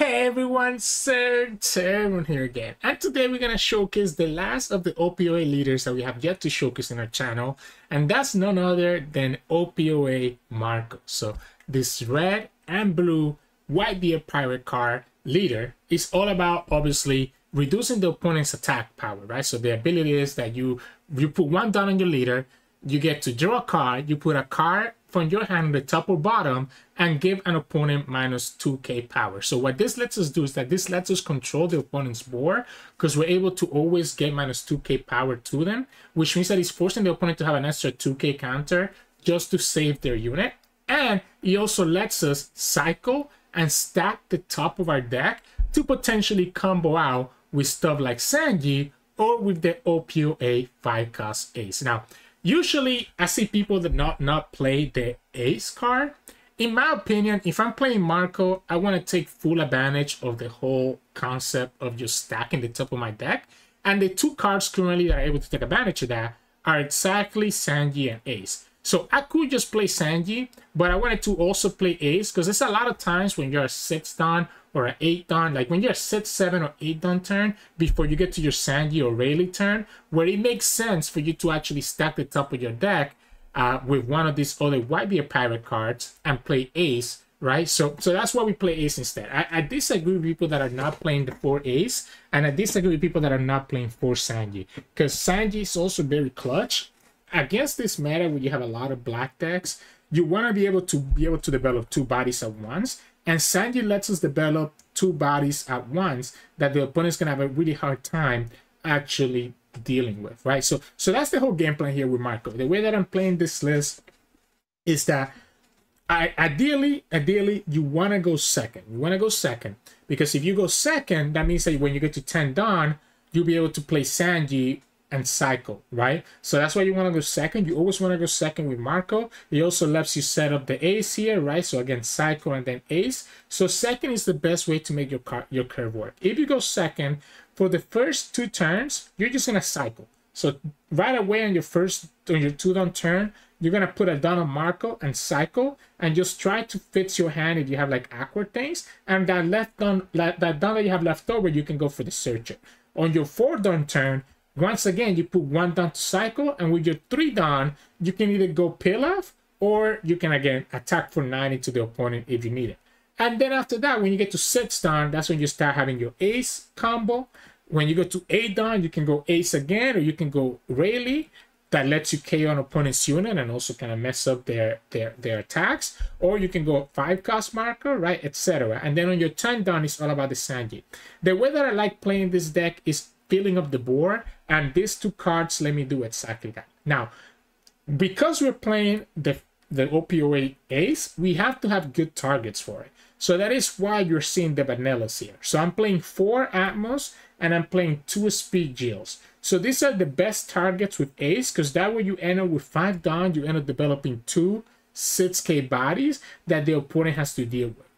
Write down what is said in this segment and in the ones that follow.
Hey everyone, Sirturmund here again. And today we're to showcase the last of the OP08 leaders that we have yet to showcase in our channel. And that's none other than OP08 Marco. So this red and blue white Whitebeard Pirate card leader is all about obviously reducing the opponent's attack power, right? So the ability is that you, you put one down on your leader, you get to draw a card, you put a card from your hand the top or bottom and give an opponent minus 2k power. So what this lets us do is that this lets us control the opponent's board because we're able to always get minus 2k power to them, which means that it's forcing the opponent to have an extra 2k counter just to save their unit. And it also lets us cycle and stack the top of our deck to potentially combo out with stuff like Sanji or with the OP08 5 cost ace. Now, Usually, I see people that not not play the ace card. In my opinion, if I'm playing Marco, I want to take full advantage of the whole concept of just stacking the top of my deck. And the two cards currently that are able to take advantage of that are exactly Sanji and Ace. So I could just play Sanji, but I wanted to also play Ace because there's a lot of times when you're a 6 down or an 8 down, like when you're 6, 7, or 8 down turn before you get to your Sanji or Rayleigh turn, where it makes sense for you to actually stack the top of your deck uh, with one of these other Whitebeard Pirate cards and play Ace, right? So so that's why we play Ace instead. I, I disagree with people that are not playing the 4 Ace, and I disagree with people that are not playing 4 Sanji, because Sanji is also very clutch. Against this meta where you have a lot of black decks, you want to be able to be able to develop two bodies at once and Sanji lets us develop two bodies at once that the opponent's gonna have a really hard time actually dealing with, right? So so that's the whole game plan here with Marco. The way that I'm playing this list is that I ideally, ideally, you want to go second. You want to go second because if you go second, that means that when you get to 10 down, you'll be able to play Sanji and cycle, right? So that's why you want to go second. You always want to go second with Marco. He also lets you set up the ace here, right? So again, cycle and then ace. So second is the best way to make your car your curve work. If you go second, for the first two turns, you're just gonna cycle. So right away on your first on your two down turn, you're gonna put a down on Marco and cycle and just try to fix your hand if you have like awkward things. And that left down that down that you have left over, you can go for the searcher. On your four down turn, once again, you put one down to cycle, and with your three down, you can either go Pilaf or you can again attack for nine into the opponent if you need it. And then after that, when you get to six down, that's when you start having your ace combo. When you go to eight down, you can go ace again, or you can go Rayleigh. That lets you KO an opponent's unit and also kind of mess up their their their attacks. Or you can go five cost Marco, right, etc. And then on your turn down, it's all about the Sanji. The way that I like playing this deck is filling up the board and these two cards let me do exactly that. Now because we're playing the the OP08 ace we have to have good targets for it. So that is why you're seeing the vanillas here. So i'm playing four atmos and i'm playing two Speed Jills so these are the best targets with ace because that way you end up with five down you end up developing two 6k bodies that the opponent has to deal with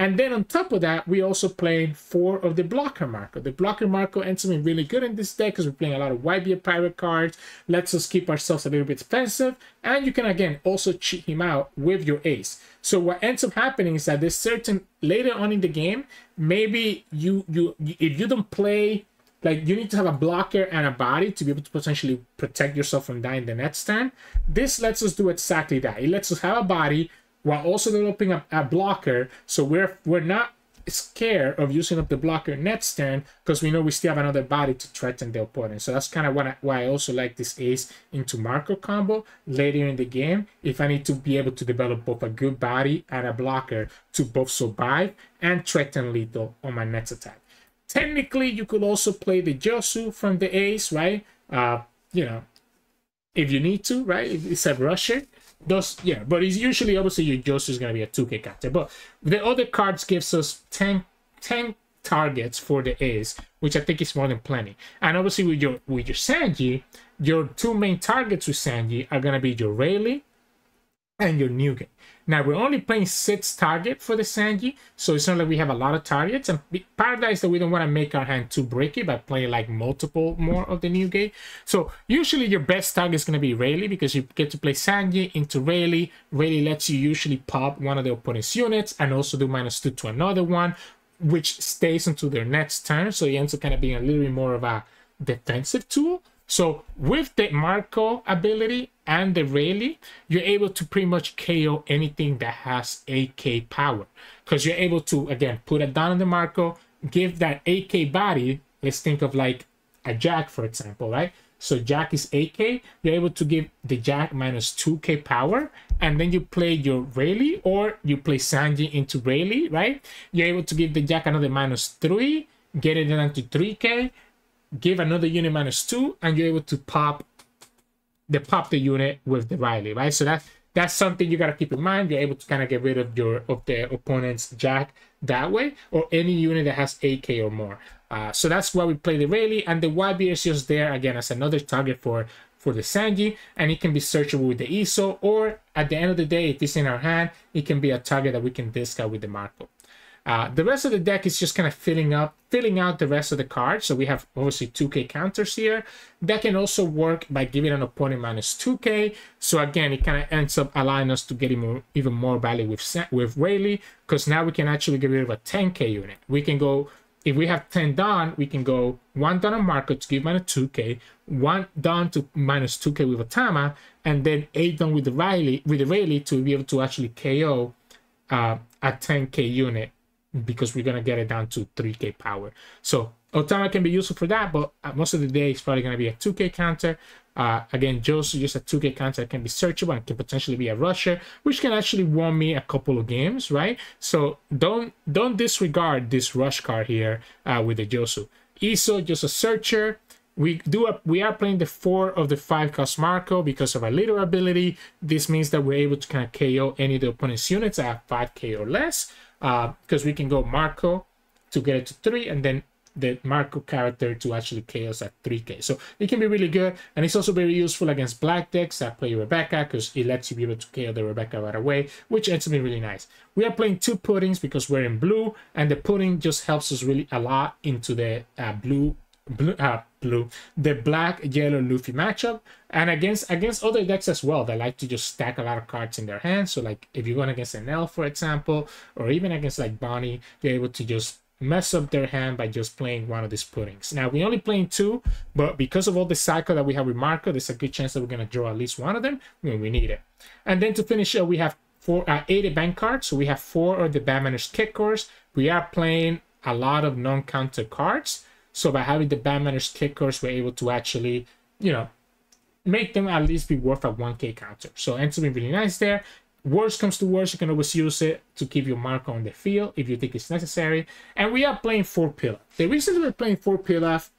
and then on top of that, we also playing four of the blocker Marco. The blocker Marco ends up being really good in this deck because we're playing a lot of Whitebeard Pirate cards, lets us keep ourselves a little bit defensive, and you can again also cheat him out with your ace. So what ends up happening is that there's certain later on in the game, maybe you you if you don't play like you need to have a blocker and a body to be able to potentially protect yourself from dying the next turn. This lets us do exactly that. It lets us have a body while also developing a, a blocker. So we're we're not scared of using up the blocker next turn because we know we still have another body to threaten the opponent. So that's kind of why I also like this ace into Marco combo later in the game if I need to be able to develop both a good body and a blocker to both survive and threaten lethal on my next attack. Technically, you could also play the Jozu from the ace, right? Uh, you know, if you need to, right? It's a rusher. Those, yeah, but it's usually obviously your Jozu is going to be a 2k character. But the other cards gives us 10, 10 targets for the ace, which I think is more than plenty. And obviously with your with your Sanji, your two main targets with Sanji are going to be your Rayleigh and your Newgate. Now we're only playing six target for the Sanji, so it's not like we have a lot of targets. And Paradise that we don't want to make our hand too breaky by playing like multiple more of the Newgate. So usually your best target is going to be Rayleigh because you get to play Sanji into Rayleigh. Rayleigh lets you usually pop one of the opponent's units and also do minus two to another one which stays until their next turn. So he ends up kind of being a little bit more of a defensive tool. So with the Marco ability and the Rayleigh, you're able to pretty much KO anything that has AK power. Because you're able to, again, put it down on the Marco, give that AK body, let's think of like a Jack, for example, right? So Jack is 8k, you're able to give the Jack minus 2k power, and then you play your Rayleigh, or you play Sanji into Rayleigh, right? You're able to give the Jack another minus 3, get it down to 3k, give another unit minus 2, and you're able to pop the pop the unit with the Rayleigh, right? So that that's something you gotta keep in mind. You're able to kind of get rid of your of the opponent's Jack that way, or any unit that has 8k or more. Uh, so that's why we play the Rayleigh, and the YB is just there again as another target for for the Sanji, and it can be searchable with the Izou, or at the end of the day, if it's in our hand, it can be a target that we can discard with the Marco. Uh, the rest of the deck is just kind of filling up, filling out the rest of the cards. So we have obviously 2k counters here. That can also work by giving an opponent minus 2k. So again, it kind of ends up allowing us to get even, even more value with with Rayleigh, because now we can actually get rid of a 10k unit. We can go if we have 10 Dawn, we can go 1 Dawn on Marco to give minus 2k, 1 Dawn to minus 2k with Otama, and then 8 Dawn with the Rayleigh, with the Rayleigh to be able to actually KO uh, a 10k unit because we're going to get it down to 3k power. So Otama can be useful for that, but uh, most of the day it's probably going to be a 2k counter. Uh, again, Joe's just a 2k counter can be searchable and can potentially be a rusher, which can actually won me a couple of games, right? So don't don't disregard this rush card here uh, with the Jozu. Izou, just a searcher. We do a, we are playing the four of the five cost Marco because of our leader ability. This means that we're able to kind of KO any of the opponent's units at 5k or less because uh, we can go Marco to get it to three and then the Marco character to actually chaos at 3k. So it can be really good. And it's also very useful against black decks that play Rebecca because it lets you be able to KO the Rebecca right away, which ends up being really nice. We are playing two puddings because we're in blue and the pudding just helps us really a lot into the uh, blue blue, uh, blue, the black yellow Luffy matchup, and against against other decks as well that like to just stack a lot of cards in their hand. So like if you're going against an elf, for example, or even against like Bonney, you're able to just mess up their hand by just playing one of these puddings. Now, we only playing two, but because of all the cycle that we have with Marco, there's a good chance that we're going to draw at least one of them when we need it. And then to finish up, we have four, uh, eight bank cards. So we have four of the Bad Manners Kick Course. We are playing a lot of non-counter cards. So by having the bad Batmaner's Kickers, we're able to actually, you know, make them at least be worth a 1k counter. So ends up being really nice there worst comes to worst, you can always use it to keep your mark on the field if you think it's necessary. And we are playing 4 Pilaf. The reason we're playing 4 Pilaf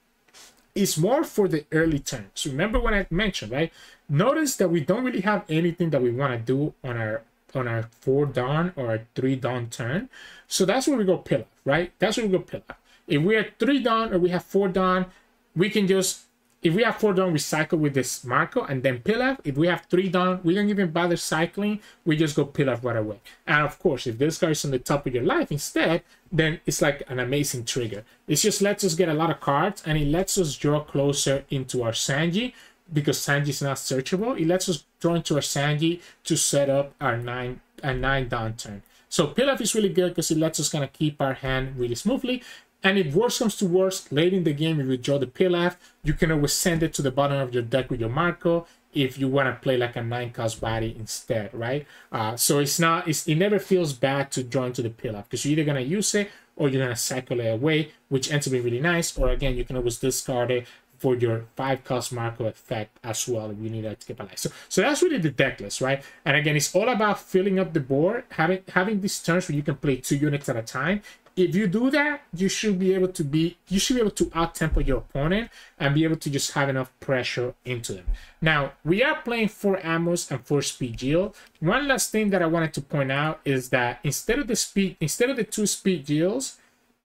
is more for the early turns. Remember when I mentioned, right? Notice that we don't really have anything that we want to do on our on our 4 Dawn or our 3 Dawn turn. So that's where we go Pilaf, right? That's where we go Pilaf. If we are 3 Dawn or we have 4 Dawn, we can just if we have four Dawn, we cycle with this Marco and then Pilaf. If we have three Dawn, we don't even bother cycling. We just go Pilaf right away. And of course, if this guy is on the top of your life instead, then it's like an amazing trigger. It just lets us get a lot of cards and it lets us draw closer into our Sanji because Sanji is not searchable. It lets us draw into our Sanji to set up our nine a nine Dawn turn. So Pilaf is really good because it lets us kind of keep our hand really smoothly. And if worse comes to worse, late in the game, if you draw the Pilaf, you can always send it to the bottom of your deck with your Marco if you want to play like a 9 cost body instead, right? Uh, so it's not, it's, it never feels bad to draw into the Pilaf because you're either going to use it or you're going to cycle it away, which ends up being really nice. Or again, you can always discard it for your 5 cost Marco effect as well if you need to keep alive. So, so that's really the deck list, right? And again, it's all about filling up the board, having having these turns where you can play two units at a time if you do that, you should be able to be you should be able to out tempo your opponent and be able to just have enough pressure into them. Now we are playing four Atmos and four speed Geo. One last thing that I wanted to point out is that instead of the speed instead of the two speed Geos,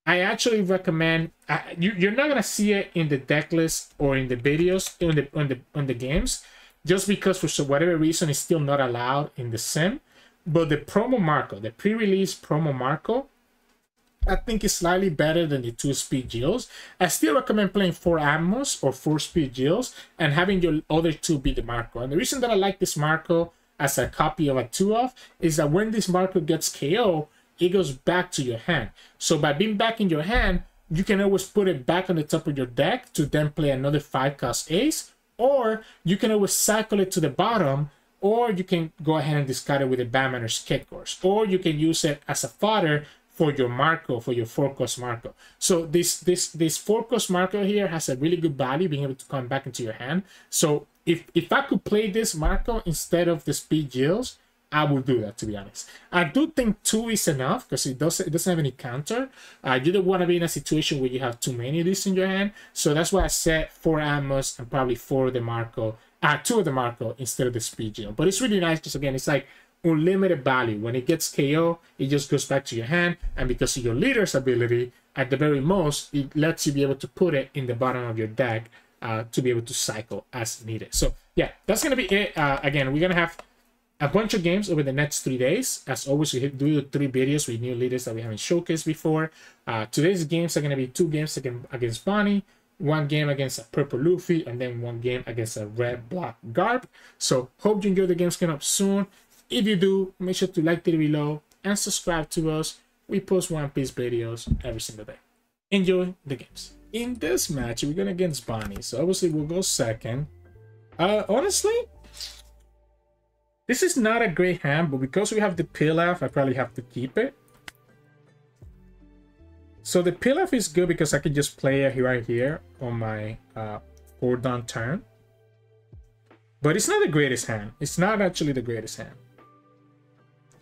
I actually recommend uh, you, you're not gonna see it in the deck list or in the videos in the on the on the games, just because for whatever reason it's still not allowed in the sim. But the promo Marco, the pre-release promo Marco, I think is slightly better than the two speed Geos. I still recommend playing four Atmos or four speed Geos and having your other two be the Marco. And the reason that I like this Marco as a copy of a two of is that when this Marco gets KO, it goes back to your hand. So by being back in your hand, you can always put it back on the top of your deck to then play another five cost ace, or you can always cycle it to the bottom, or you can go ahead and discard it with a Batman or Course, or you can use it as a fodder for your Marco, for your four cost Marco. So this this this four cost Marco here has a really good value, being able to come back into your hand. So if if I could play this Marco instead of the Speed Jills, I would do that to be honest. I do think two is enough because it doesn't it doesn't have any counter. Uh, you don't want to be in a situation where you have too many of these in your hand. So that's why I set four Atmos and probably four of the Marco, uh, two of the Marco instead of the Speed Jill. But it's really nice because again, it's like unlimited value. When it gets KO, it just goes back to your hand. And because of your leader's ability, at the very most, it lets you be able to put it in the bottom of your deck uh, to be able to cycle as needed. So yeah, that's going to be it. Uh, again, we're going to have a bunch of games over the next three days. As always, we do three videos with new leaders that we haven't showcased before. Uh, today's games are going to be two games against Bonney, one game against a purple Luffy, and then one game against a red black Garp. So hope you enjoy the games coming up soon. If you do, make sure to like the video below and subscribe to us. We post One Piece videos every single day. Enjoy the games. In this match, we're going against Bonney. So obviously we'll go second. Uh, honestly, this is not a great hand, but because we have the Pilaf, I probably have to keep it. So the Pilaf is good because I can just play it right here on my uh, four down turn. But it's not the greatest hand. It's not actually the greatest hand.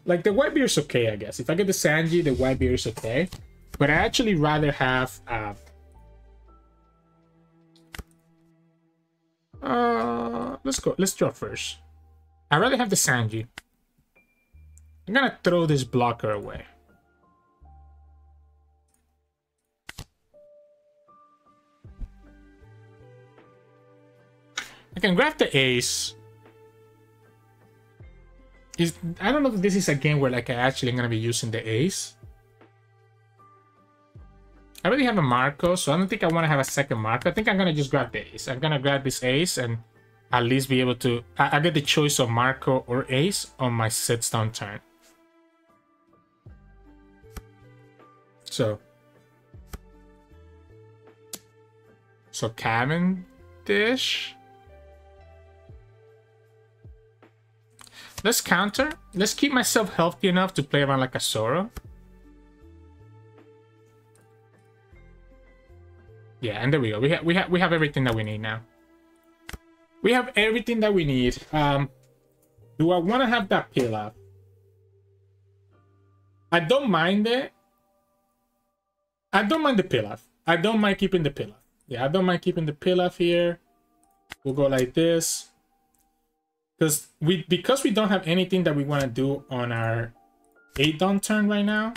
Like, the Whitebeard is okay, I guess. If I get the Sanji, the Whitebeard is okay. But I actually rather have... Uh, uh, let's go. Let's draw first. i rather have the Sanji. I'm gonna throw this blocker away. I can grab the ace. Is I don't know if this is a game where like I actually am gonna be using the ace. I already have a Marco, so I don't think I want to have a second Marco. I think I'm gonna just grab the ace. I'm gonna grab this ace and at least be able to I, I get the choice of Marco or ace on my sit down turn. So So Cavendish. Let's counter. Let's keep myself healthy enough to play around like a Zoro. Yeah, and there we go. We have we have we have everything that we need now. We have everything that we need. Um, do I want to have that Pilaf? I don't mind it. I don't mind the Pilaf. I don't mind keeping the Pilaf. Yeah, I don't mind keeping the Pilaf here. We'll go like this because we because we don't have anything that we want to do on our eight down turn right now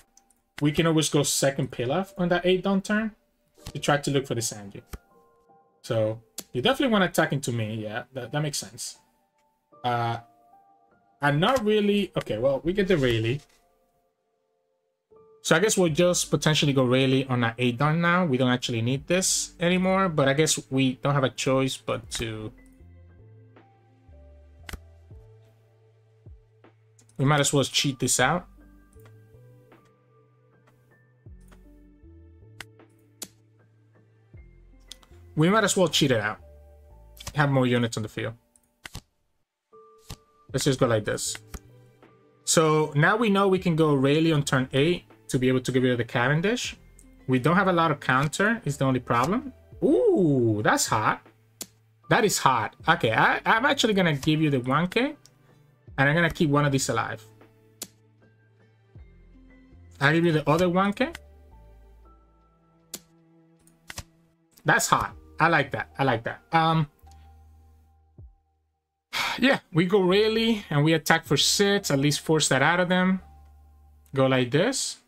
we can always go second Pilaf on that eight down turn to try to look for the Sanji. So you definitely want to attack into me, yeah, that, that makes sense. Uh I'm not really okay, well we get the Rayleigh. So I guess we'll just potentially go Rayleigh on that 8 down now. We don't actually need this anymore, but I guess we don't have a choice but to We might as well cheat this out. We might as well cheat it out. Have more units on the field. Let's just go like this. So now we know we can go Rayleigh on turn 8 to be able to get rid of the Cavendish. We don't have a lot of counter, is the only problem. Ooh, that's hot. That is hot. Okay, I, I'm actually going to give you the 1k. And I'm gonna keep one of these alive. I'll give you the other one, okay? That's hot. I like that. I like that. Um, yeah, we go really and we attack for six, at least force that out of them. Go like this.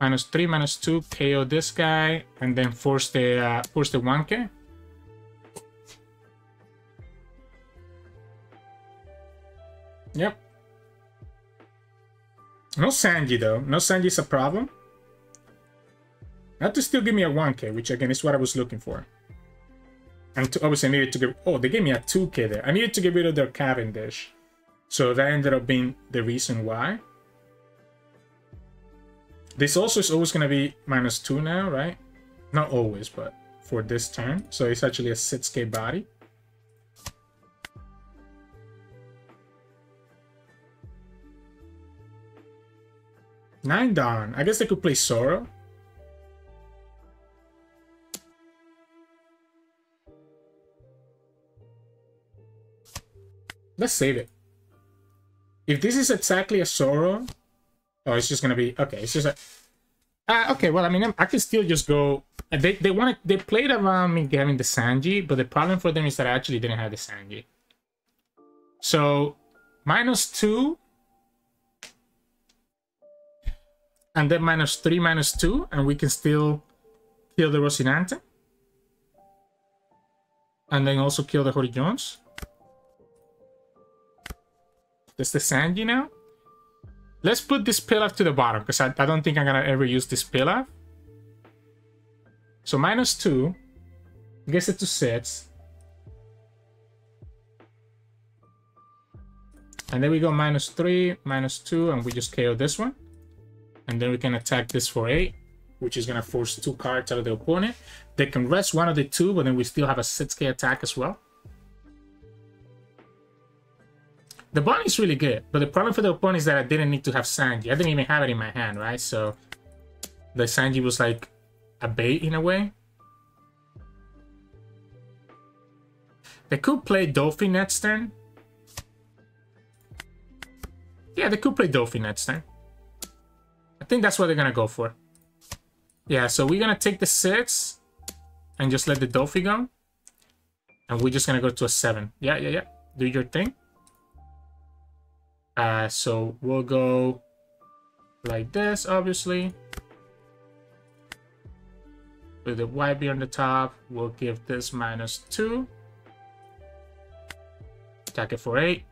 Minus three, minus two, KO this guy, and then force the uh, force the 1k. Yep. No Sanji though. No Sanji's a problem. Not to still give me a 1k, which again is what I was looking for. And to, obviously I needed to get... Oh, they gave me a 2k there. I needed to get rid of their Cavendish. So that ended up being the reason why. This also is always going to be minus 2 now, right? Not always, but for this turn. So it's actually a 6k body. Nine down. I guess I could play Sorrow. Let's save it. If this is exactly a Sorrow, oh, it's just gonna be okay. It's just a. Uh, okay, well, I mean, I can still just go. They they wanted they played around me having the Sanji, but the problem for them is that I actually didn't have the Sanji. So minus two, and then minus three, minus two, and we can still kill the Rocinante, and then also kill the Hody Jones. That's the Sanji now. Let's put this Pilaf to the bottom, because I, I don't think I'm going to ever use this Pilaf. So minus 2 gets it to 6. And then we go minus 3, minus 2, and we just KO this one. And then we can attack this for 8, which is going to force two cards out of the opponent. They can rest one of the two, but then we still have a 6k attack as well. The bunny is really good, but the problem for the opponent is that I didn't need to have Sanji. I didn't even have it in my hand, right? So the Sanji was like a bait in a way. They could play Dolphin next turn. Yeah, they could play Dolphin next turn. Think that's what they're gonna go for. Yeah, so we're gonna take the six and just let the Dolphin go. And we're just gonna go to a seven. Yeah, yeah, yeah. Do your thing. Uh, so we'll go like this, obviously. With the YB on the top, we'll give this minus 2. Attack it for 8.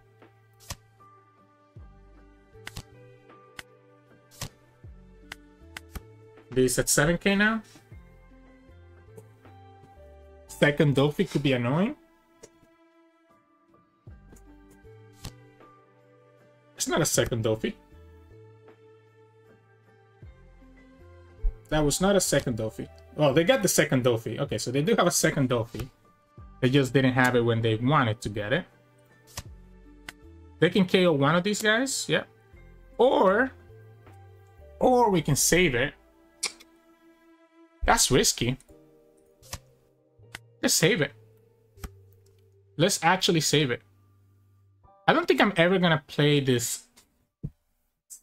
This at 7k now. Second Dolphin could be annoying. It's not a second Dolphy. That was not a second Dolphy. Well, they got the second Dolphy. Okay, so they do have a second Dolphy. They just didn't have it when they wanted to get it. They can KO one of these guys, yeah. Or, or we can save it. That's risky. Let's save it. Let's actually save it. I don't think I'm ever gonna play this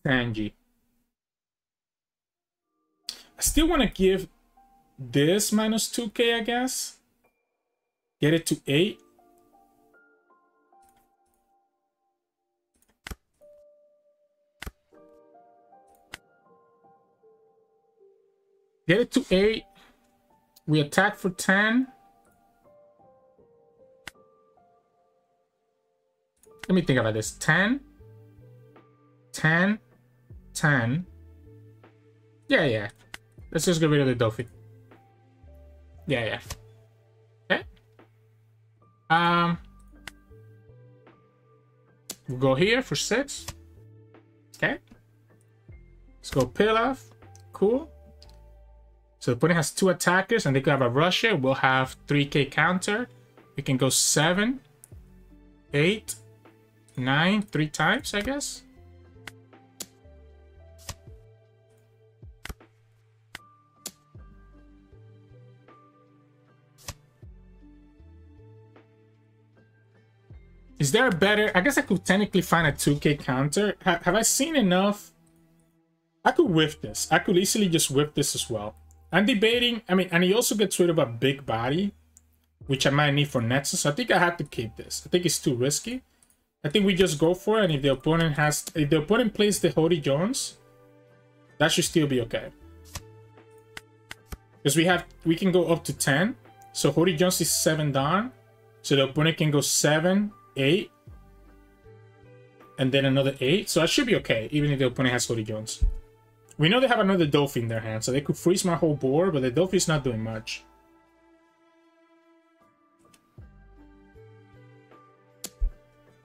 Sanji. I still want to give this minus 2k, I guess. Get it to 8. Get it to 8. We attack for 10. Let me think about this. 10, 10, 10. Yeah, yeah. Let's just get rid of the Dolphin. Yeah, yeah. Okay. Um, we'll go here for six. Okay. Let's go Pilaf. Cool. So the opponent has two attackers and they could have a rusher. We'll have 3k counter. We can go seven, eight, nine three times, I guess. Is there a better... I guess I could technically find a 2k counter. Ha have I seen enough? I could whiff this. I could easily just whip this as well. I'm debating... I mean, and he also gets rid of a big body, which I might need for Nexus. I think I have to keep this. I think it's too risky. I think we just go for it, and if the opponent has, if the opponent plays the Hody Jones, that should still be okay. Because we have, we can go up to 10. So Hody Jones is 7 down. So the opponent can go 7, 8, and then another 8. So that should be okay, even if the opponent has Hody Jones. We know they have another Dolphin in their hand, so they could freeze my whole board, but the Dolphin's not doing much.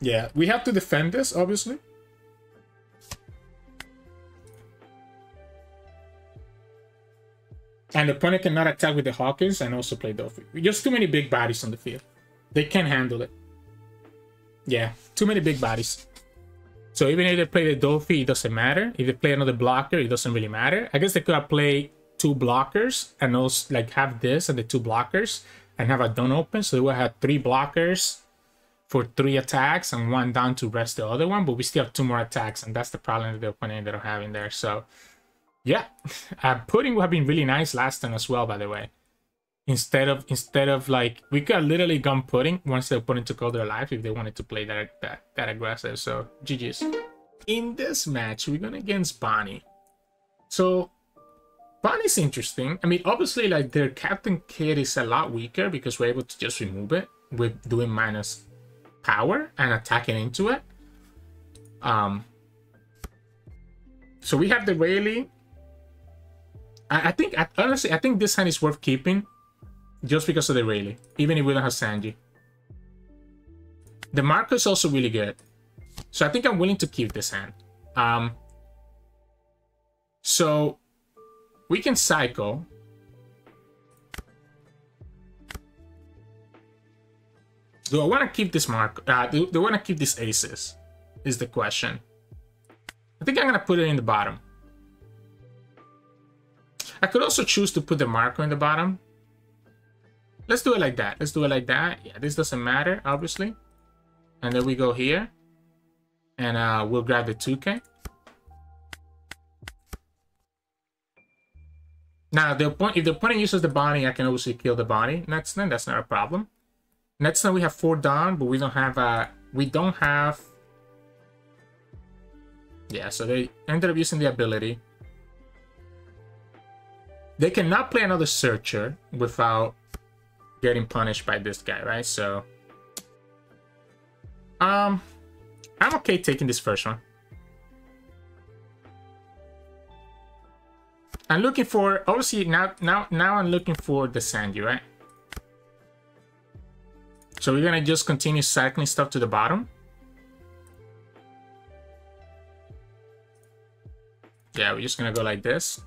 Yeah, we have to defend this, obviously. And the opponent cannot attack with the Hawkins and also play Dofi. Just too many big bodies on the field. They can't handle it. Yeah, too many big bodies. So even if they play the Dolphy, it doesn't matter. If they play another blocker, it doesn't really matter. I guess they could have played two blockers and also like have this and the two blockers and have a Dawn open. So they would have three blockers for three attacks and one down to rest the other one. But we still have two more attacks, and that's the problem that the opponent ended up having there. So yeah, uh, pudding would have been really nice last time as well, by the way. Instead of instead of like we could literally gone pudding once the opponent took all their life if they wanted to play that that, that aggressive. So GG's. In this match, we're going against Bonney. So Bonney's interesting. I mean, obviously, like their Captain Kid is a lot weaker because we're able to just remove it with doing minus power and attacking into it. Um. So we have the Rayleigh. I, I think, I, honestly, I think this hand is worth keeping just because of the Rayleigh, even if we don't have Sanji. The Marco is also really good. So I think I'm willing to keep this hand. Um. So we can cycle. Do I want to keep this mark? Uh, do, do I want to keep these aces? Is the question. I think I'm going to put it in the bottom. I could also choose to put the Marco in the bottom. Let's do it like that. Let's do it like that. Yeah, this doesn't matter, obviously. And then we go here. And uh, we'll grab the 2K. Now, the point if the opponent uses the Bonney, I can obviously kill the Bonney. Next turn, that's not a problem. Next turn we have four down, but we don't have uh we don't have Yeah, so they ended up using the ability. They cannot play another searcher without getting punished by this guy, right? So um I'm okay taking this first one. I'm looking for obviously now now now I'm looking for the Sanji, right? So we're gonna just continue cycling stuff to the bottom. Yeah, we're just gonna go like this.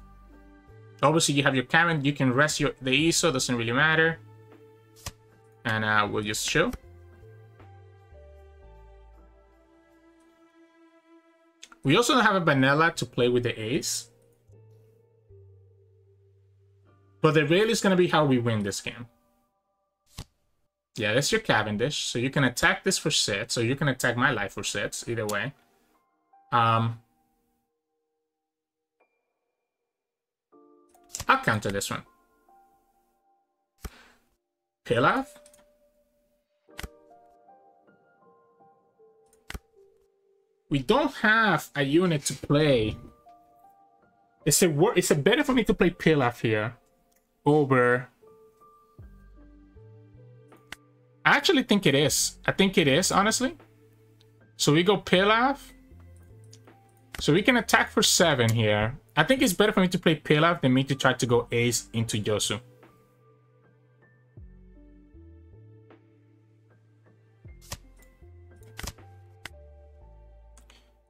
Obviously you have your Karen, you can rest your the ESO, doesn't really matter. And uh, we'll just show. We also have a vanilla to play with the ace. But the real is going to be how we win this game. Yeah, that's your Cavendish. So you can attack this for six, or you can attack my life for six, either way. Um, I'll counter this one. Pilaf? We don't have a unit to play. Is it, is a better for me to play Pilaf here? over... I actually think it is. I think it is, honestly. So we go Pilaf. So we can attack for 7 here. I think it's better for me to play Pilaf than me to try to go Ace into Yosu.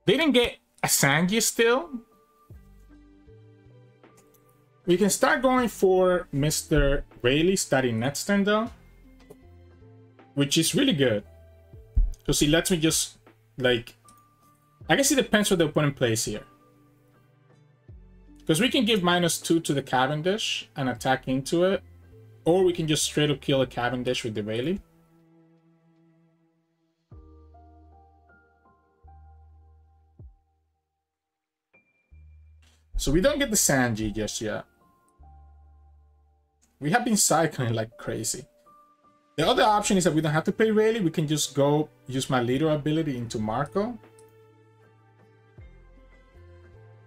They didn't get a Sanji still, we can start going for Mr. Rayleigh starting next turn though. Which is really good. Because he lets me just, like... I guess it depends what the opponent plays here. Because we can give minus 2 to the Cavendish and attack into it. Or we can just straight up kill a Cavendish with the Rayleigh. So we don't get the Sanji just yet. We have been cycling like crazy. The other option is that we don't have to play Rayleigh. We can just go use my leader ability into Marco.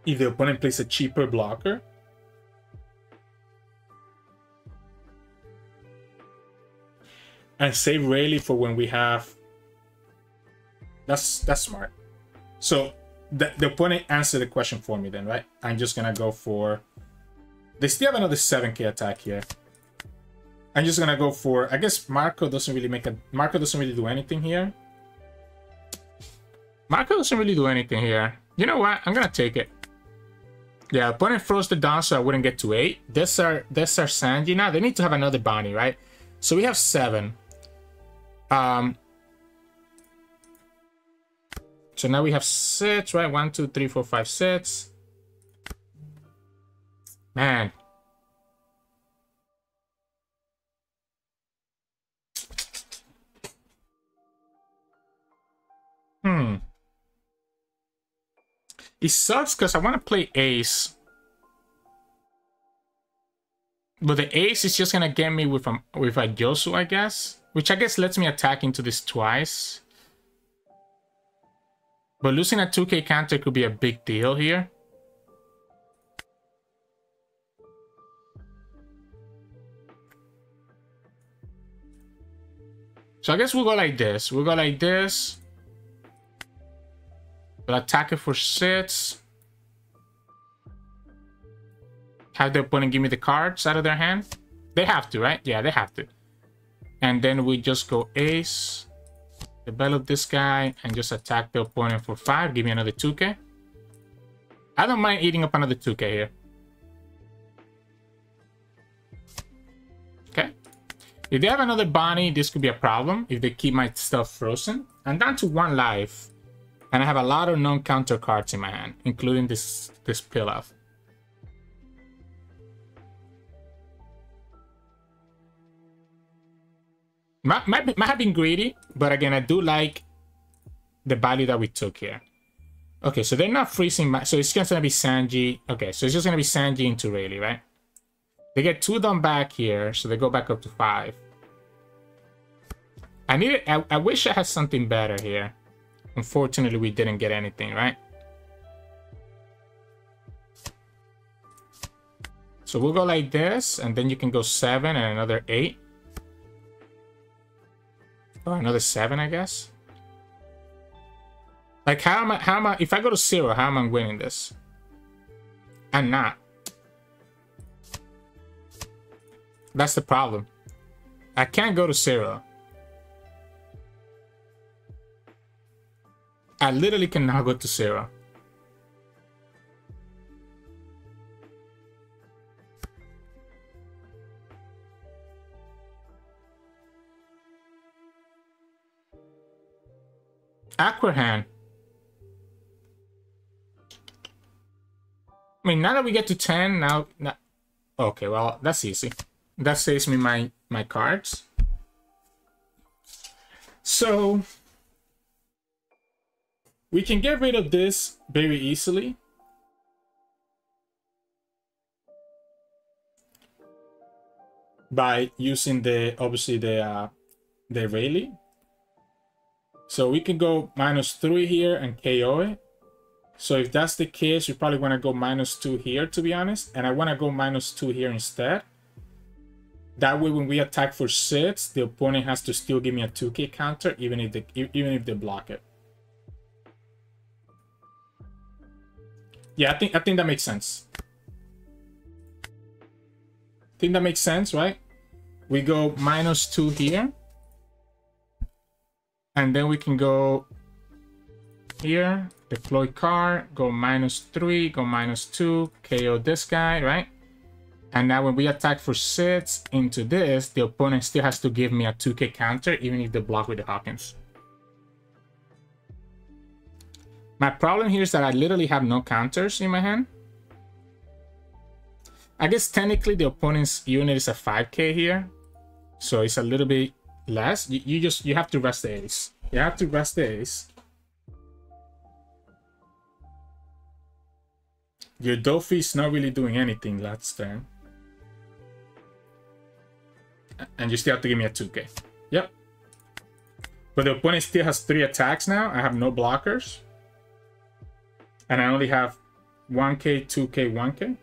If the opponent plays a cheaper blocker. And save Rayleigh for when we have... That's that's smart. So the, the opponent answered the question for me then, right? I'm just gonna go for... They still have another 7k attack here. I'm just gonna go for, I guess Marco doesn't really make a, Marco doesn't really do anything here. Marco doesn't really do anything here. You know what? I'm gonna take it. Yeah, opponent froze the Dawn so I wouldn't get to 8. This are this are Sanji now. They need to have another Bonney, right? So we have 7. Um, so now we have 6, right? One, two, three, four, five, six. Man. Hmm. It sucks because I want to play ace. But the ace is just gonna get me with a with a Yosu, I guess. Which I guess lets me attack into this twice. But losing a 2k counter could be a big deal here. So I guess we'll go like this. We'll go like this. We'll attack it for six. Have the opponent give me the cards out of their hand. They have to, right? Yeah, they have to. And then we just go ace. Develop this guy and just attack the opponent for five. Give me another 2k. I don't mind eating up another 2k here. Okay. If they have another Bonney, this could be a problem if they keep my stuff frozen. I'm down to one life. And I have a lot of non-counter cards in my hand, including this this Pilaf. Might, might, might have been greedy, but again, I do like the value that we took here. Okay, so they're not freezing my... So it's just going to be Sanji. Okay, so it's just going to be Sanji into Rayleigh, right? They get two done back here, so they go back up to five. I need I, I wish I had something better here. Unfortunately, we didn't get anything, right? So we'll go like this, and then you can go 7 and another 8. Oh, another 7, I guess. Like, how am I, how am I, if I go to 0, how am I winning this? I'm not. That's the problem. I can't go to 0. I literally cannot go to zero. Aquahan. I mean, now that we get to 10, now... okay, well, that's easy. That saves me my, my cards. So, we can get rid of this very easily. By using the, obviously the, uh, the Rayleigh. So we can go minus 3 here and KO it. So if that's the case, you probably want to go minus 2 here, to be honest. And I want to go minus 2 here instead. That way, when we attack for 6, the opponent has to still give me a 2k counter, even if they, even if they block it. Yeah, I think I think that makes sense. I think that makes sense, right? We go minus two here. And then we can go here, deploy car, go minus three, go minus two, KO this guy, right? And now when we attack for six into this, the opponent still has to give me a 2k counter, even if they block with the Hawkins. My problem here is that I literally have no counters in my hand. I guess technically the opponent's unit is a 5k here. So it's a little bit less. You, you just, you have to rest the ace. You have to rest the ace. Your is not really doing anything last turn. And you still have to give me a 2k. Yep. But the opponent still has 3 attacks now. I have no blockers and I only have 1k, 2k, 1k.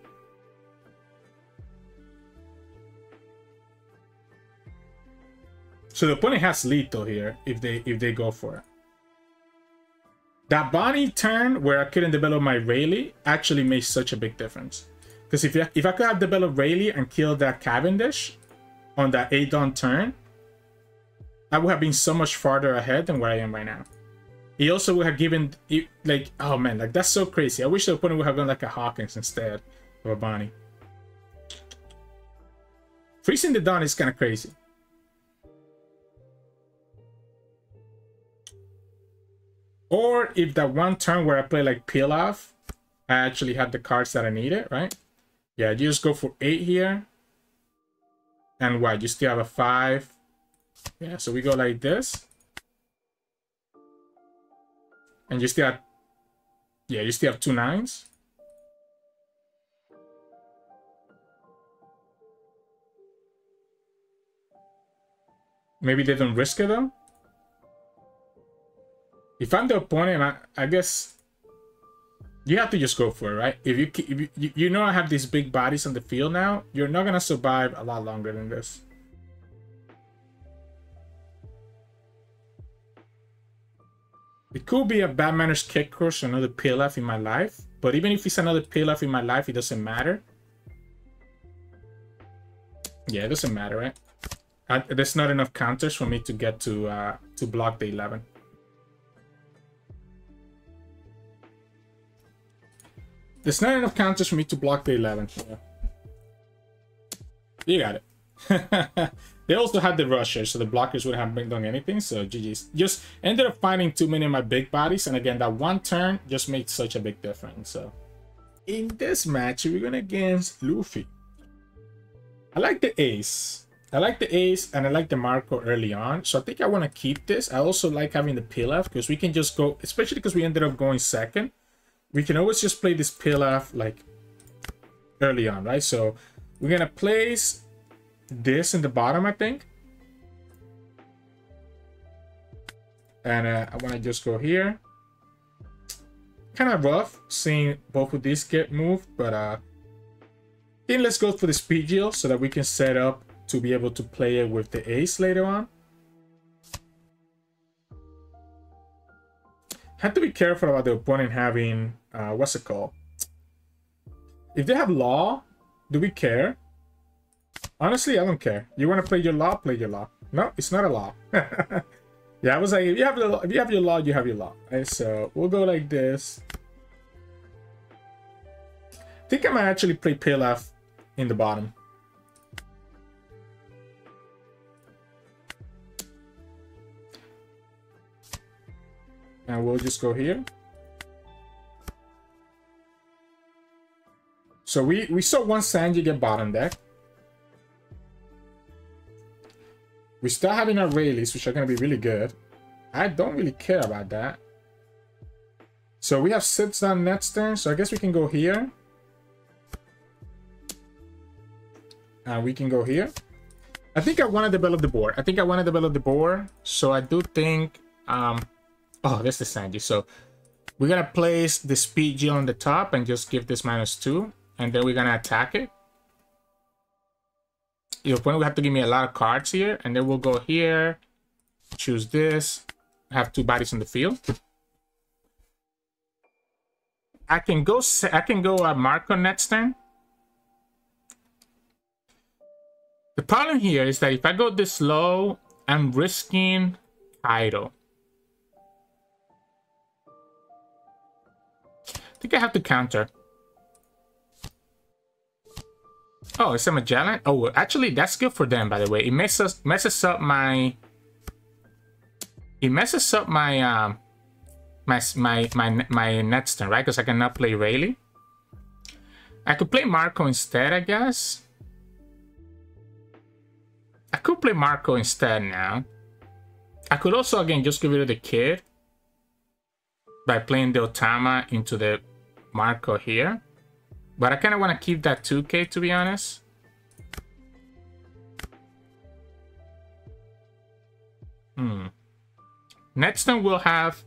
So the opponent has lethal here if they if they go for it. That Bonney turn where I couldn't develop my Rayleigh actually made such a big difference. Because if, if I could have developed Rayleigh and killed that Cavendish on that 8 dawn turn, I would have been so much farther ahead than where I am right now. He also would have given, like, oh man, like that's so crazy. I wish the opponent would have gone like a Hawkins instead of a Bonney. Freezing the Dawn is kind of crazy. Or if that one turn where I play like Pilaf, I actually had the cards that I needed, right? Yeah, you just go for 8 here. And what? You still have a 5. Yeah, so we go like this. And you still have... Yeah, you still have two nines. Maybe they don't risk it though. If I'm the opponent, I, I guess you have to just go for it, right? If you, if you you know I have these big bodies on the field now, you're not gonna survive a lot longer than this. It could be a bad manners kick course another Pilaf in my life, but even if it's another Pilaf in my life, it doesn't matter. Yeah, it doesn't matter, right? I, there's not enough counters for me to get to uh, to block the 11. There's not enough counters for me to block the 11. Yeah. You got it. they also had the rusher, so the blockers wouldn't have been doing anything, so GG's. Just ended up finding too many of my big bodies, and again, that one turn just made such a big difference, so. In this match, we're going against Luffy. I like the ace. I like the ace and I like the Marco early on. So I think I want to keep this. I also like having the Pilaf because we can just go, especially because we ended up going second. We can always just play this Pilaf like early on, right? So we're to place this in the bottom, I think. And uh, I want to just go here. Kind of rough seeing both of these get moved, but uh, then let's go for the Speed Jill so that we can set up to be able to play it with the ace later on. Have to be careful about the opponent having, uh, what's it called? If they have law, do we care? Honestly, I don't care. You want to play your law, play your law. No, it's not a law. yeah, I was like, if you have if you have your law, you have your law. Right, so we'll go like this. I think I might actually play Pilaf in the bottom. And we'll just go here. So we, we saw one Sanji get bottom deck. We start having our Rayleighs, which are going to be really good. I don't really care about that. So we have sits down next turn, so I guess we can go here. And we can go here. I think I want to develop the board. I think I want to develop the board. So I do think um, Oh, this is Sanji. So we're gonna place the Speed Jill on the top and just give this minus two, and then we're gonna attack it. Your opponent will have to give me a lot of cards here, and then we'll go here, choose this, have two bodies on the field. I can go. I can go uh, Marco next turn. The problem here is that if I go this low, I'm risking Kaido. Think I have to counter. Oh, it's a Magellan? Oh, actually, that's good for them, by the way. It messes, messes up my... It messes up my, um... My, my, my, my next turn, right? Because I cannot play Rayleigh. I could play Marco instead, I guess. I could play Marco instead now. I could also, again, just get rid of the kid by playing the Otama into the Marco here. But I kind of want to keep that 2k to be honest. Hmm. Next time we'll have...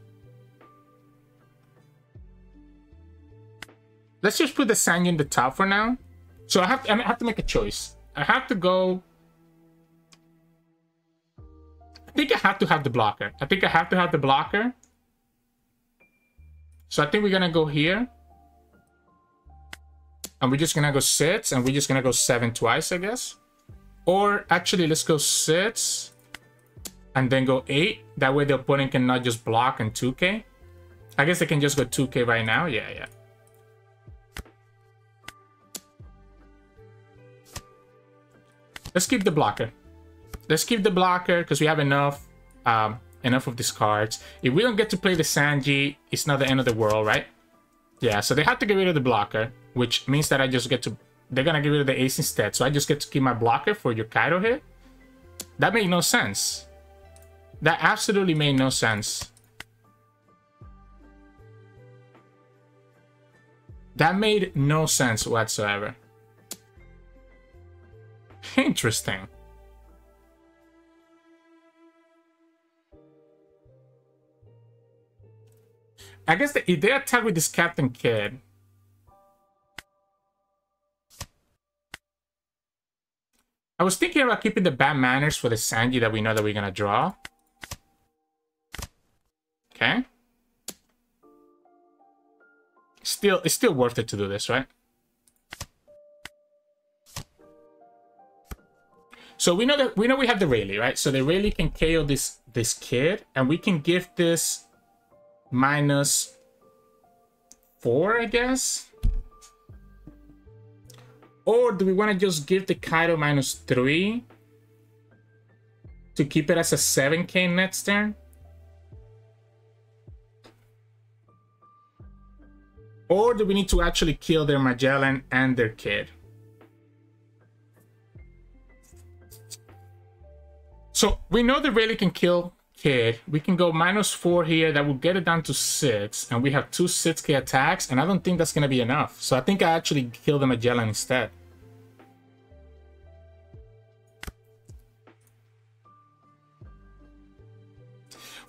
Let's just put the Sanji in the top for now. So I have to, I have to make a choice. I have to go... I think I have to have the blocker. I think I have to have the blocker. So I think we're gonna go here. And we're just gonna go six, and we're just gonna go seven twice, I guess. Or actually, let's go six. and then go 8. That way the opponent cannot just block and 2k. I guess they can just go 2k right now. Yeah, yeah. Let's keep the blocker. Let's keep the blocker because we have enough um, enough of these cards. If we don't get to play the Sanji, it's not the end of the world, right? Yeah, so they have to get rid of the blocker, which means that I just get to... They're gonna give you the ace instead, so I just get to keep my blocker for your Kaido hit? That made no sense. That absolutely made no sense. That made no sense whatsoever. Interesting. I guess the, if they attack with this Captain Kid... I was thinking about keeping the bad manners for the Sanji that we know that we're gonna draw. Okay. Still, it's still worth it to do this, right? So we know that we know we have the Rayleigh, right? So the Rayleigh can KO this this kid, and we can give this minus four, I guess. Or do we want to just give the Kaido minus three to keep it as a 7k next turn? Or do we need to actually kill their Magellan and their kid? So we know the Rayleigh can kill kid. We can go minus four here. That will get it down to six. And we have two 6k attacks. And I don't think that's going to be enough. So I think I actually kill the Magellan instead.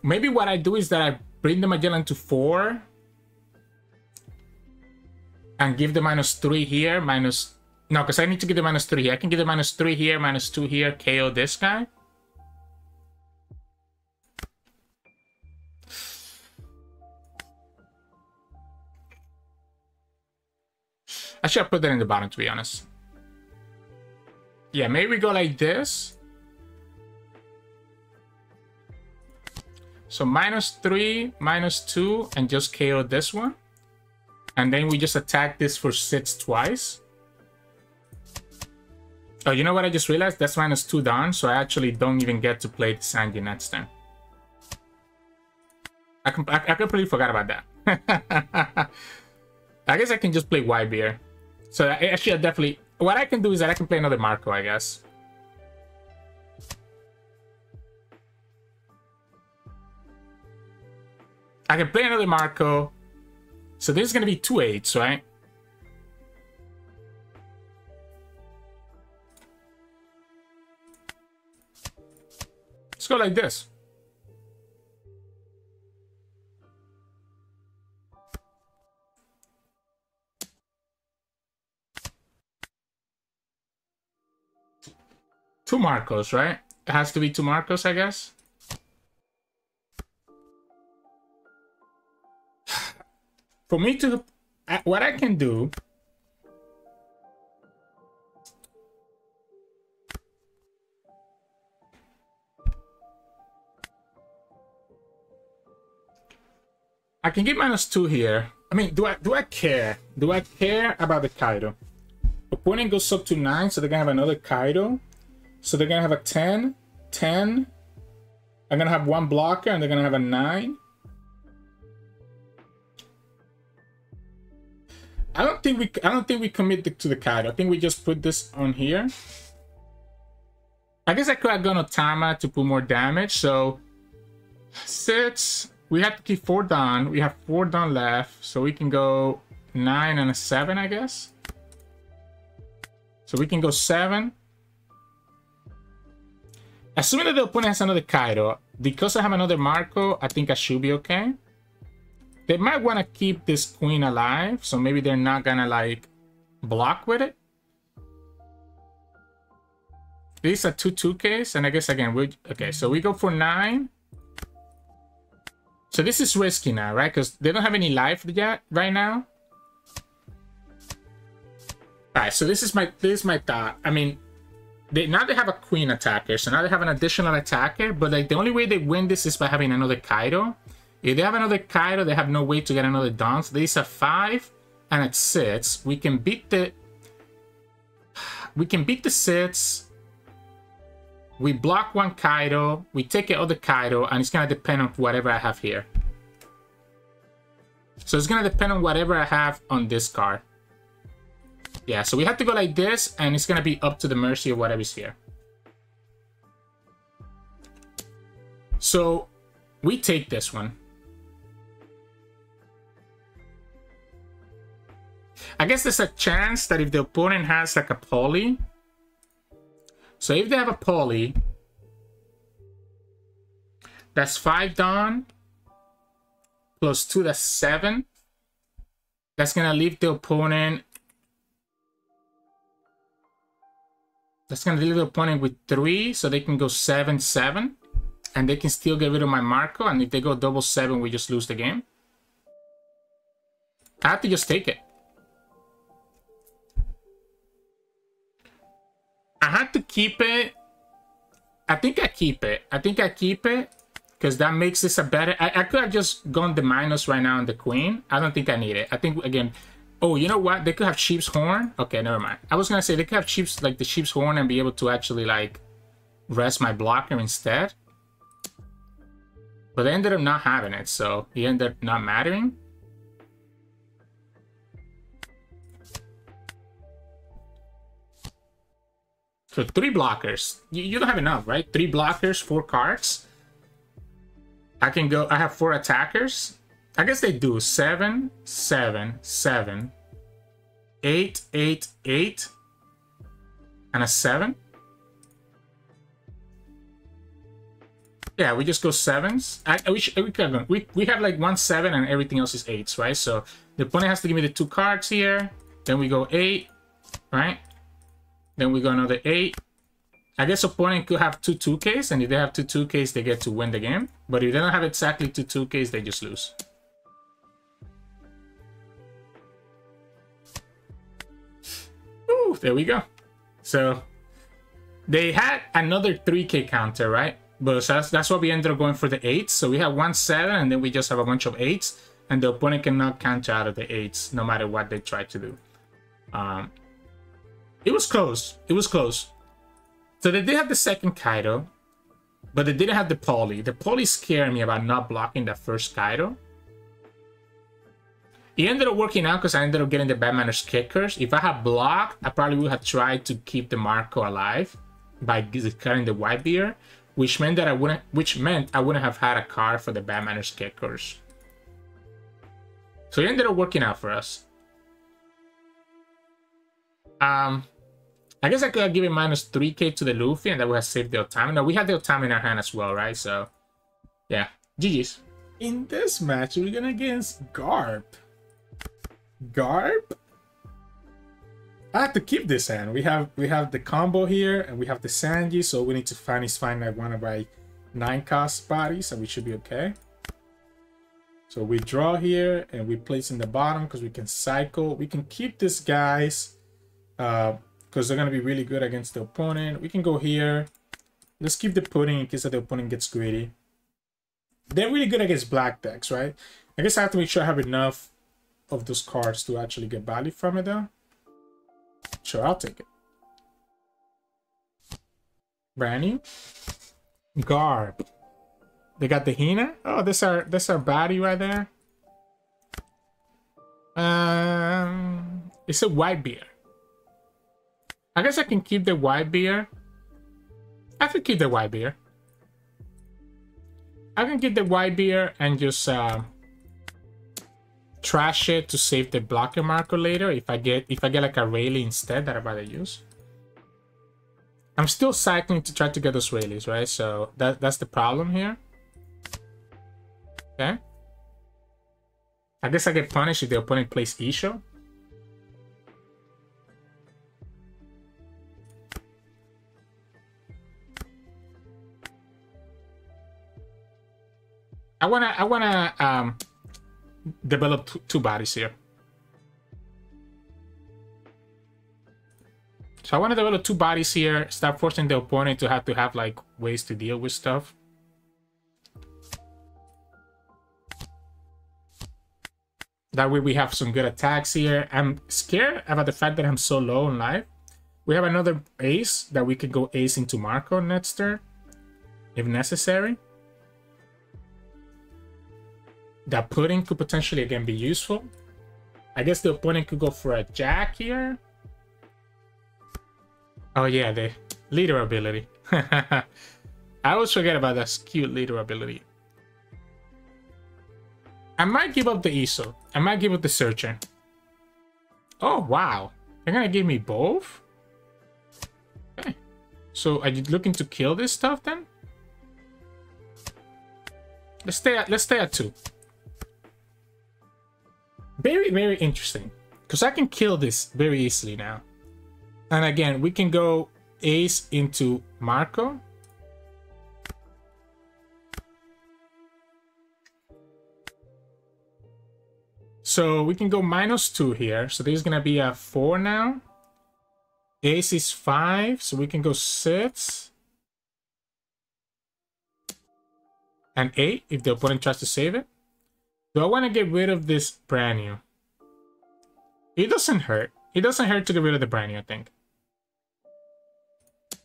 Maybe what I do is that I bring the Magellan to four and give the minus three here, minus... No, because I need to give the minus three here. I can give the minus three here, minus two here, KO this guy. I should put that in the bottom, to be honest. Yeah, maybe we go like this. So minus 3, minus 2, and just KO this one. And then we just attack this for 6 twice. Oh, you know what I just realized? That's minus 2 down, so I actually don't even get to play the Sanji next turn. I, I, I completely forgot about that. I guess I can just play White Whitebeard. So actually, I definitely... What I can do is that I can play another Marco, I guess. I can play another Marco. So this is going to be two eights, right? Let's go like this. Two Marcos, right? It has to be two Marcos, I guess. For me to... What I can do... I can get minus two here. I mean, do I do I care? Do I care about the Kaido? Opponent goes up to nine, so they're gonna have another Kaido. So they're going to have a 10, 10. I'm going to have one blocker and they're going to have a 9. I don't think we I don't think we commit to the card. I think we just put this on here. I guess I could have gone Otama to put more damage. So six. We have to keep four down. We have four down left. So we can go nine and a seven, I guess. So we can go seven. Assuming that the opponent has another Kaido, because I have another Marco, I think I should be okay. They might want to keep this queen alive, so maybe they're not gonna like block with it. These are two 2Ks, and I guess again, we okay, so we go for nine. So this is risky now, right? Because they don't have any life yet right now. Alright, so this is my this is my thought. I mean, they now they have a queen attacker, so now they have an additional attacker, but like the only way they win this is by having another Kaido. If they have another Kaido, they have no way to get another Dawn. So these are five, and at six, we can beat the we can beat the six. We block one Kaido, we take the other Kaido, and it's gonna depend on whatever I have here. So it's gonna depend on whatever I have on this card. Yeah, so we have to go like this, and it's gonna be up to the mercy of whatever's here. So we take this one. I guess there's a chance that if the opponent has like a poly, so if they have a poly, that's 5 Dawn, plus 2, that's 7. That's going to leave the opponent... That's going to leave the opponent with 3, so they can go 7, 7. And they can still get rid of my Marco, and if they go double 7, we just lose the game. I have to just take it. I had to keep it. I think I keep it. I think I keep it because that makes this a better... I, I could have just gone the minus right now on the queen. I don't think I need it. I think, again... Oh, you know what? They could have sheep's horn. Okay, never mind. I was to say they could have sheep's, like the sheep's horn and be able to actually like rest my blocker instead. But they ended up not having it, so he ended up not mattering. So three blockers. You, you don't have enough, right? Three blockers, four cards. I can go, I have four attackers. I guess they do seven, seven, seven, eight, eight, eight, and a seven. Yeah, we just go sevens. I, I wish we could we we have like one seven and everything else is eights, right? So the opponent has to give me the two cards here. Then we go eight, right? Then we go another 8. I guess opponent could have two 2Ks, and if they have two 2Ks, they get to win the game. But if they don't have exactly two 2Ks, they just lose. Ooh, there we go. So, they had another 3K counter, right? But that's, that's why we ended up going for the 8s. So we have one 7, and then we just have a bunch of 8s. And the opponent cannot counter out of the 8s, no matter what they try to do. Um, it was close. It was close. So they did have the second Kaido, but they didn't have the poly. The poly scared me about not blocking that first Kaido. It ended up working out because I ended up getting the bad manners kickers. If I had blocked, I probably would have tried to keep the Marco alive by cutting the Whitebeard, which meant that I wouldn't which meant I wouldn't have had a card for the bad manners kickers. So it ended up working out for us. Um I guess I could have given minus 3k to the Luffy and that would have saved the Otama. No, we have the Otama in our hand as well, right? So, yeah. GG's. In this match, we're gonna against Garp. Garp? I have to keep this hand. We have we have the combo here and we have the Sanji, so we need to finally find like one of my nine cost bodies and we should be okay. So we draw here and we place in the bottom because we can cycle. We can keep this guys. Uh, because they're going to be really good against the opponent. We can go here. Let's keep the pudding in case that the opponent gets greedy. They're really good against black decks, right? I guess I have to make sure I have enough of those cards to actually get value from it, though. Sure, I'll take it. Brand. Garp. They got the Hina. Oh, this our this our baddie right there. Um, it's a Whitebeard. I guess I can keep the Whitebeard. I can keep the Whitebeard. I can keep the Whitebeard and just uh, trash it to save the blocker Marco later if I get if I get like a Rayleigh instead that rather use. I'm still cycling to try to get those Rayleighs, right? So that that's the problem here. Okay. I guess I get punished if the opponent plays Issho. I wanna I wanna um develop two bodies here. So I want to develop two bodies here, start forcing the opponent to have to have like ways to deal with stuff. That way we have some good attacks here. I'm scared about the fact that I'm so low in life. We have another ace that we could go ace into Marco next turn, if necessary. That pudding could potentially again be useful. I guess the opponent could go for a jack here. Oh yeah, the leader ability. I always forget about that cute leader ability. I might give up the ESO. I might give up the Searcher. Oh, wow. They're gonna give me both? Okay. So are you looking to kill this stuff then? Let's stay at let's stay at two. Very, very interesting. Because I can kill this very easily now. And again, we can go ace into Marco. So we can go minus 2 here. So going to be a 4 now. Ace is 5, so we can go 6. And 8 if the opponent tries to save it. Do I want to get rid of this Brannew? It doesn't hurt. It doesn't hurt to get rid of the Brannew, I think.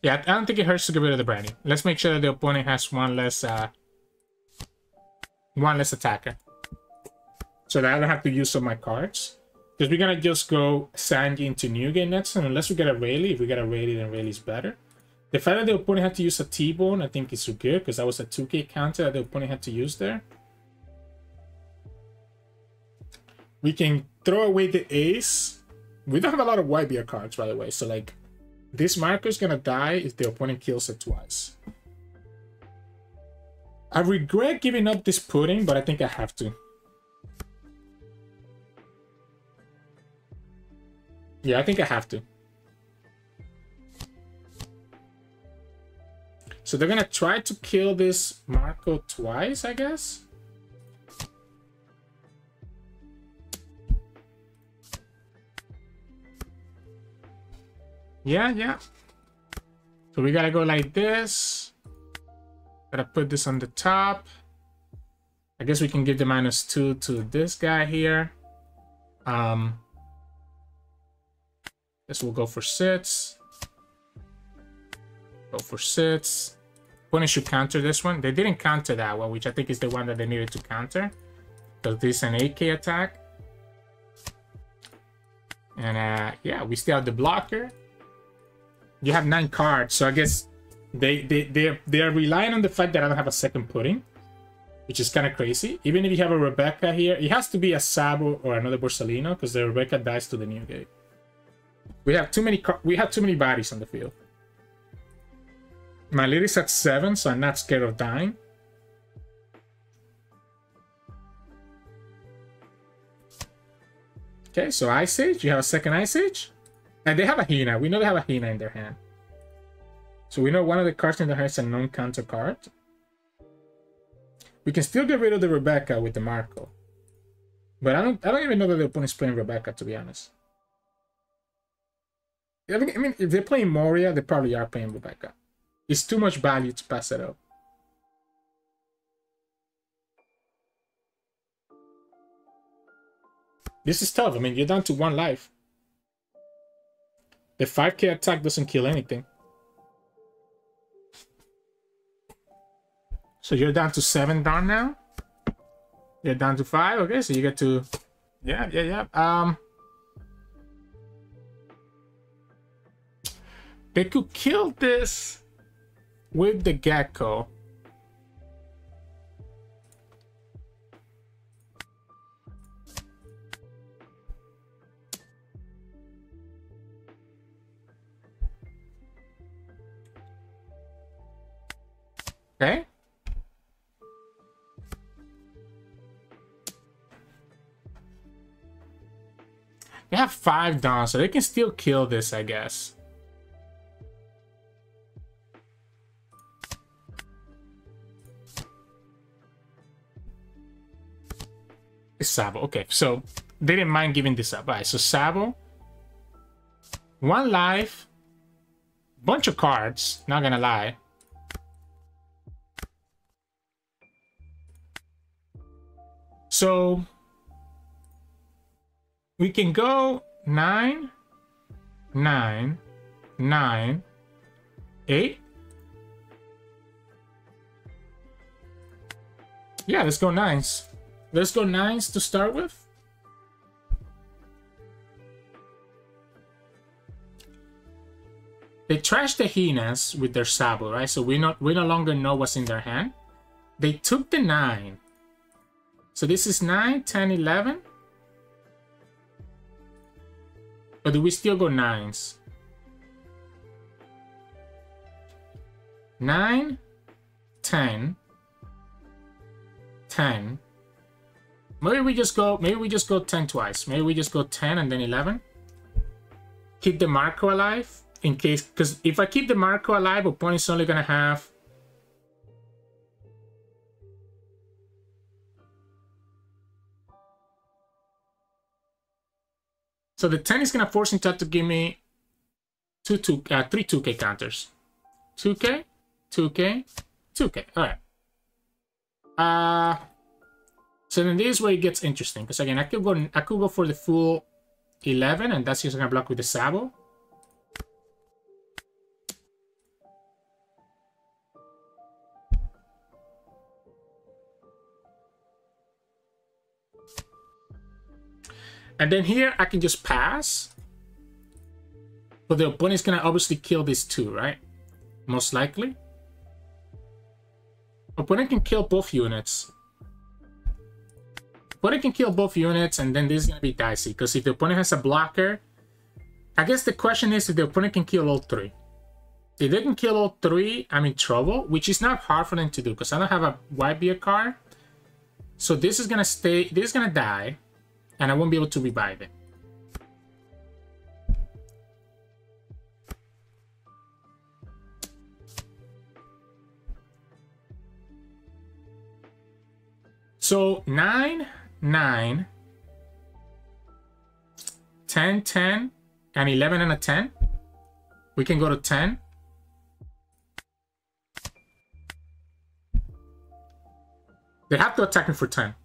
Yeah, I don't think it hurts to get rid of the Brannew. Let's make sure that the opponent has one less, uh, one less attacker so that I don't have to use some of my cards. Because we're gonna just go Sanji into Newgate next, and unless we get a Rayleigh, if we get a Rayleigh, then Rayleigh's better. The fact that the opponent had to use a T-Bone, I think is good, because that was a 2k counter that the opponent had to use there. We can throw away the ace. We don't have a lot of YBR cards, by the way, so like, this Marco is gonna die if the opponent kills it twice. I regret giving up this pudding, but I think I have to. Yeah, I think I have to. So they're gonna try to kill this Marco twice, I guess? Yeah, yeah. So we gotta go like this. Gotta put this on the top. I guess we can give the minus two to this guy here. Um, Guess we'll go for sits. Go for sits. Opponent should counter this one. They didn't counter that one, which I think is the one that they needed to counter. Because this is an 8k attack. And uh, yeah, we still have the blocker. You have nine cards, so I guess they they they're they're relying on the fact that I don't have a second pudding, which is kind of crazy. Even if you have a Rebecca here, it has to be a Sabo or another Borsalino because the Rebecca dies to the Newgate. We have too many we have too many bodies on the field. My lead is at seven, so I'm not scared of dying. Okay, so Ice Age. You have a second Ice Age? And they have a Hina. We know they have a Hina in their hand. So we know one of the cards in their hand is a non-counter card. We can still get rid of the Rebecca with the Marco. But I don't I don't even know that the opponent's playing Rebecca, to be honest. I mean, I mean, if they're playing Moria, they probably are playing Rebecca. It's too much value to pass it up. This is tough. I mean, you're down to one life. The 5k attack doesn't kill anything. So you're down to 7 down now? You're down to 5? Okay, so you get to... Yeah, yeah, yeah. Um... They could kill this with the gecko. Okay. They have five down, so they can still kill this, I guess. Sabo. Okay, so they didn't mind giving this up. All right, so Sabo. One life. bunch of cards, not gonna lie. So we can go nine, nine, nine, eight. Yeah, let's go nines. Let's go nines to start with. They trashed the Hina with their Sabo, right? So we not we no longer know what's in their hand. They took the 9. So this is 9, 10, 11. Or do we still go 9s? 9, 10, 10. Maybe we just go, maybe we just go 10 twice. Maybe we just go 10 and then 11. Keep the Marco alive in case, because if I keep the Marco alive, opponent's only gonna have So the 10 is gonna force Intat to give me two, two, uh, three 2k counters. 2k, 2k, 2k. Alright. Uh so then this is where it gets interesting. Because again, I could go I could go for the full 11 and that's just gonna block with the Sabo. And then here I can just pass. But the opponent's gonna obviously kill these two, right? Most likely. Opponent can kill both units. Opponent can kill both units and then this is gonna be dicey. Because if the opponent has a blocker, I guess the question is if the opponent can kill all three. If they can kill all three, I'm in trouble, which is not hard for them to do because I don't have a white beard card. So this is gonna stay, this is gonna die and I won't be able to revive it. So 9, 9, 10, 10, and 11 and a 10. We can go to 10. They have to attack me for 10.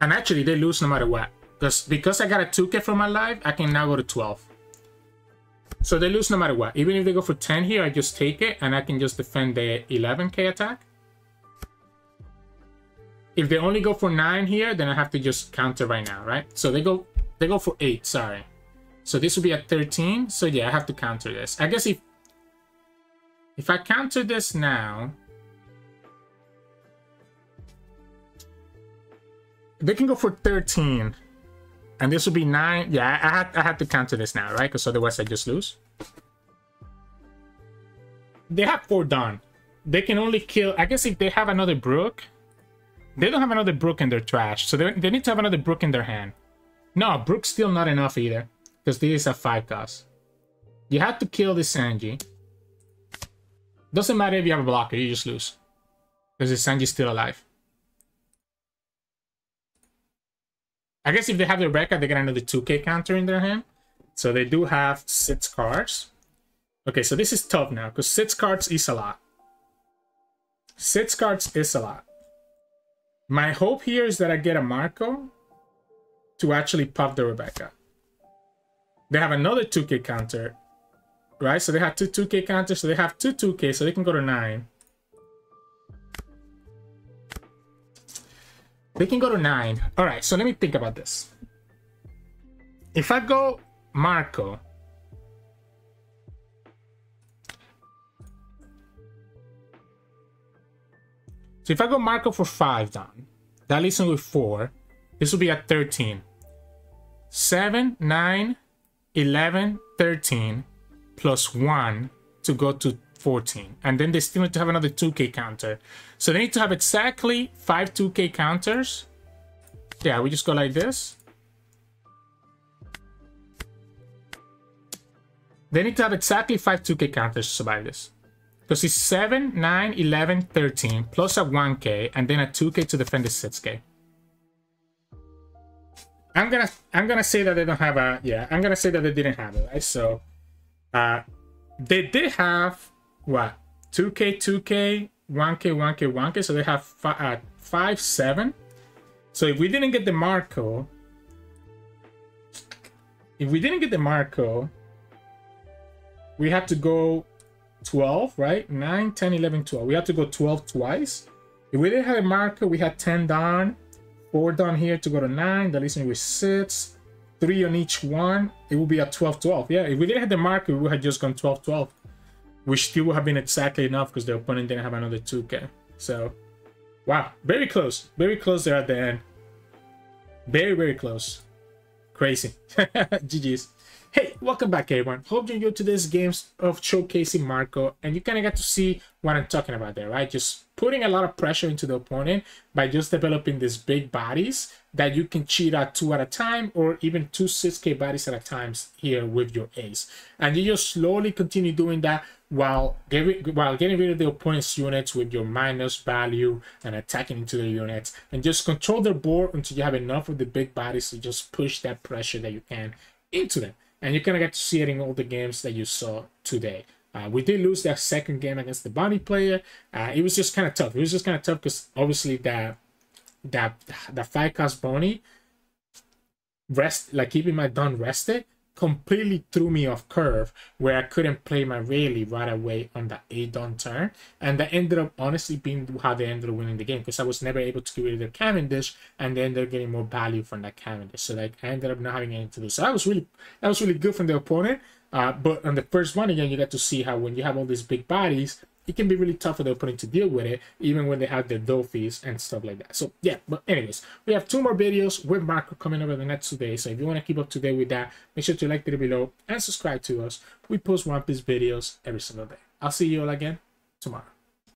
And actually, they lose no matter what. Because because I got a 2k from my life, I can now go to 12. So they lose no matter what. Even if they go for 10 here, I just take it and I can just defend the 11k attack. If they only go for 9 here, then I have to just counter right now, right? So they go they go for 8, sorry. So this would be at 13. So yeah, I have to counter this. I guess if if I counter this now, They can go for 13. And this would be 9. Yeah, I had, I had to counter this now, right? Because otherwise I just lose. They have 4 done. They can only kill... I guess if they have another Brook... They don't have another Brook in their trash. So they, need to have another Brook in their hand. No, Brook's still not enough either. Because this is a 5 cost. You have to kill this Sanji. Doesn't matter if you have a blocker, you just lose. Because the Sanji's still alive. I guess if they have the Rebecca, they get another 2k counter in their hand. So they do have 6 cards. Okay, so this is tough now, because 6 cards is a lot. 6 cards is a lot. My hope here is that I get a Marco to actually pop the Rebecca. They have another 2k counter, right? So they have two 2k counters, so they have two 2k, so they can go to 9. They can go to 9. Alright, so let me think about this. If I go Marco... So if I go Marco for 5 down, that leaves me with 4. This will be at 13. 7, 9, 11, 13, plus 1 to go to 14. And then they still need to have another 2k counter. So they need to have exactly 5 2k counters. Yeah, we just go like this. They need to have exactly 5 2k counters to survive this. Because it's 7, 9, 11, 13, plus a 1k, and then a 2k to defend the 6k. I'm gonna I'm gonna say that they don't have a yeah I'm gonna say that they didn't have it right so uh they did have what 2k 2k 1k 1k 1k so they have fi uh, 5 7 so if we didn't get the Marco if we didn't get the Marco we have to go 12 right 9 10 11 12 we have to go 12 twice if we didn't have a Marco we had 10 down four down here to go to nine. That leaves me with six, three on each one. It would be a 12 12. Yeah, if we didn't have the marco we would have just gone 12 12, which still would have been exactly enough because the opponent didn't have another 2k. So, wow, very close, very close there at the end. Very, very close. Crazy. GG's. Hey, welcome back everyone. Hope you enjoyed today's games of showcasing Marco and you kind of got to see what I'm talking about there, right? Just putting a lot of pressure into the opponent by just developing these big bodies that you can cheat at two at a time or even two 6k bodies at a time here with your ace. And you just slowly continue doing that while getting, while getting rid of the opponent's units with your minus value and attacking into their units and just control their board until you have enough of the big bodies to just push that pressure that you can into them and you kind of get to see it in all the games that you saw today. Uh, we did lose that second game against the Bonney player. Uh, it was just kind of tough. It was just kind of tough because obviously that that the five cost Bonney rest like keeping my Don rested completely threw me off curve where I couldn't play my Rayleigh right away on the A Don turn. And that ended up honestly being how they ended up winning the game because I was never able to get rid of their Cavendish and then they ended up getting more value from that Cavendish. So like I ended up not having anything to do. So that was really that was really good from the opponent. Uh, but on the first one again, you get to see how when you have all these big bodies, it can be really tough for the opponent to deal with it, even when they have their Dolphins and stuff like that. So yeah, but anyways, we have two more videos with Marco coming over the next two days. So if you want to keep up to date with that, make sure to like it below and subscribe to us. We post One Piece videos every single day. I'll see you all again tomorrow.